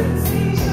doesn't seem